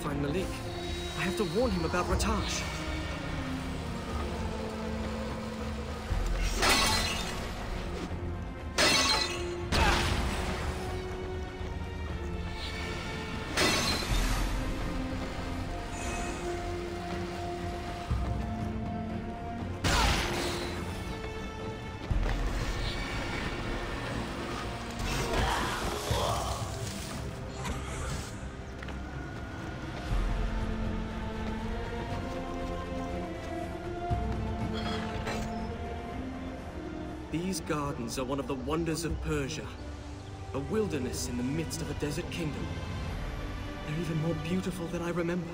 find Malik. I have to warn him about Ratash. These gardens are one of the wonders of Persia. A wilderness in the midst of a desert kingdom. They're even more beautiful than I remember.